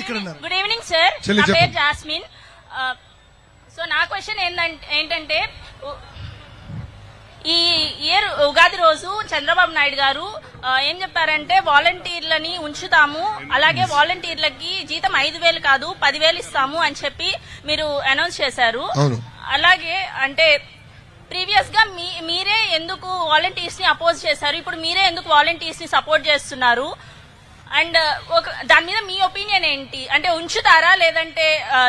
ఇక్కడ ఉన్నారు good evening sir నా పేరు. జాస్మిన్. సో నా క్వశ్చన్ ఏంటంటే ఏంటంటే ఈ ఇయర్ ఉగాది రోజు చంద్రబాబు నాయుడు గారు ఏం చెప్పారంటే వాలంటీర్లని ఉంచుతాము అలాగే వాలంటీర్లకి జీతం ఐదు వేలు కాదు పదివేలు ఇస్తాము అని చెప్పి మీరు అనౌన్స్ చేశారు. అలాగే అంటే ప్రీవియస్గా మీరే ఎందుకు వాలంటీర్స్ని అపోజ్ చేశారు? ఇప్పుడు మీరే ఎందుకు వాలంటీర్స్ని సపోర్ట్ చేస్తున్నారు? అండ్ ఒక దాని మీద మీ ఒపీనియన్ ఏంటి? అంటే ఉంచుతారా లేదంటే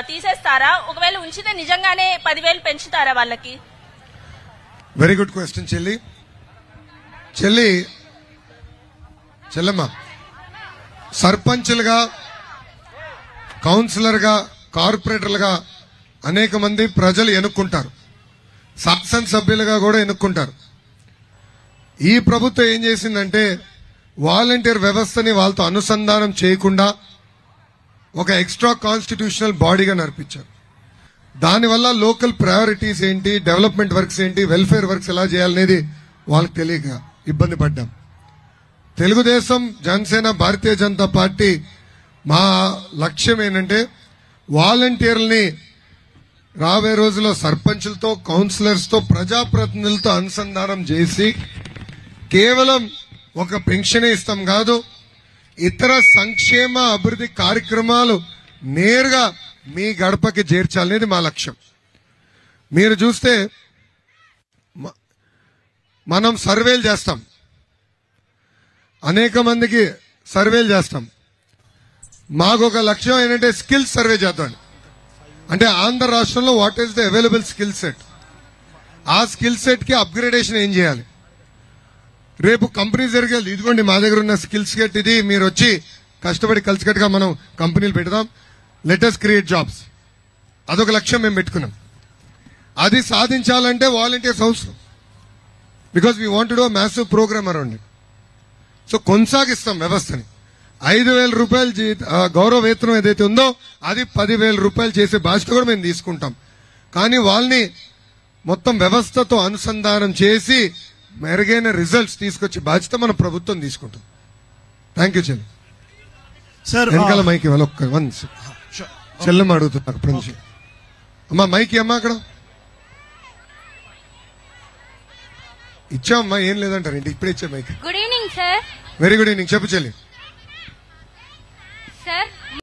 తీసేస్తారా? ఒకవేళ ఉంచితే నిజంగానే పదివేలు పెంచుతారా వాళ్ళకి? వెరీ గుడ్ క్వశ్చన్ చెల్లి. చెల్లి చెల్లమ్మ సర్పంచ్లుగా కౌన్సిలర్గా కార్పొరేటర్లుగా అనేక మంది ప్రజలు ఎన్నుక్కుంటారు. శాసనసభ్యులుగా కూడా ఎన్నుక్కుంటారు. ఈ ప్రభుత్వం ఏం చేసిందంటే వాలంటీర్ వ్యవస్థని వాళ్ళతో అనుసంధానం చేయకుండా ఒక ఎక్స్ట్రా కాన్స్టిట్యూషనల్ బాడీగా నడిపించారు. దానివల్ల లోకల్ ప్రయారిటీస్ ఏంటి డెవలప్మెంట్ వర్క్స్ ఏంటి వెల్ఫేర్ వర్క్స్ ఎలా చేయాలనేది వాళ్ళకి తెలియక ఇబ్బంది పడ్డాం. తెలుగుదేశం జనసేన భారతీయ జనతా పార్టీ మా లక్ష్యం ఏంటంటే వాలంటీర్లని రాబోయే రోజుల్లో సర్పంచ్లతో కౌన్సిలర్స్తో ప్రజాప్రతినిధులతో అనుసంధానం చేసి కేవలం ఒక పెన్షనే ఇస్తాం కాదు. ఇతర సంక్షేమ అభివృద్ధి కార్యక్రమాలు నేరుగా మీ గడపకి చేర్చాలనేది మా లక్ష్యం. మీరు చూస్తే మ- మనం సర్వేలు చేస్తాం. అనేక మందికి సర్వేలు చేస్తాం. మాకు ఒక లక్ష్యం ఏంటంటే స్కిల్స్ సర్వే చేద్దాం. అంటే ఆంధ్ర రాష్ట్రంలో what is the available skill set? ఆ స్కిల్ సెట్కి అప్గ్రేడేషన్ ఏం చేయాలి? రేపు కంపెనీ జరిగేది. ఇదిగోండి మా దగ్గర ఉన్న స్కిల్స్ సెట్ ఇది. మీరు వచ్చి కష్టపడి కలిసికట్టుగా మనం కంపెనీలు పెడదాం. లెటెస్ట్ క్రియేట్ జాబ్స్ అదొక లక్ష్యం మేము పెట్టుకున్నాం. అది సాధించాలంటే వాలంటీర్స్ అవసరం because we want do massive program around so కొనసాగిస్తాం వ్యవస్థని. ఐదు వేల రూపాయలు జీ- గౌరవ వేతనం ఏదైతే ఉందో అది పదివేల రూపాయలు చేసే బాధ్యత కూడా మేము తీసుకుంటాం. కానీ వాళ్ళని మొత్తం వ్యవస్థతో అనుసంధానం చేసి మెరుగైన రిజల్ట్స్ తీసుకొచ్చే బాధ్యత మన ప్రభుత్వం తీసుకుంటుంది. థ్యాంక్ యూ చెల్లి. సార్ వెనకాల మైక్ ఇవ్వాలి ఒక్క వన్ చెల్లెమ్మ అడుగుతున్నా అక్కడి నుంచి. అమ్మా మైక్ అమ్మా అక్కడ? ఇచ్చామమ్మా ఏం లేదంటారు ఇంటి ఇప్పుడే ఇచ్చా mike good evening sir very good evening చెప్పు చెల్లి. సార్